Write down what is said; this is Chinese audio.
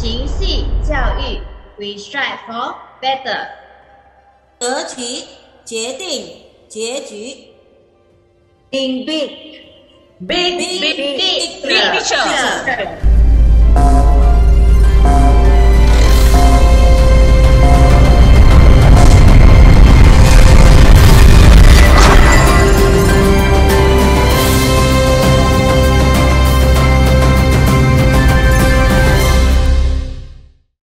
情系教育，We strive for better。格局决定结局。In big, Big, big, big, big picture.